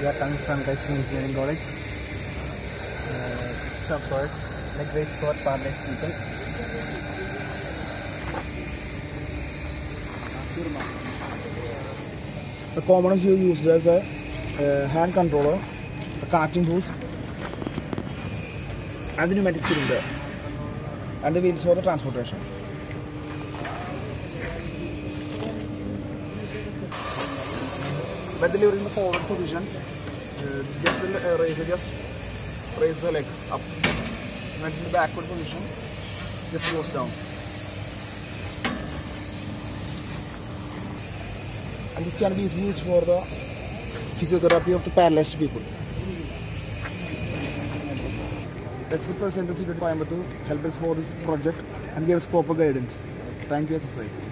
We are coming from Kaiser Engineering College. Uh, this is our course, leg raise for paralyzed people. The common you use as a uh, hand controller, a catching hose, and the pneumatic cylinder, and the wheels for the transportation. When delivered in the forward position, uh, just the uh, razor just raise the leg up. When in the backward position, just goes down. and this can be used for the physiotherapy of the paralyzed people. Represent the City of Coimbatore help us for this project and give us proper guidance. Thank you, SSI.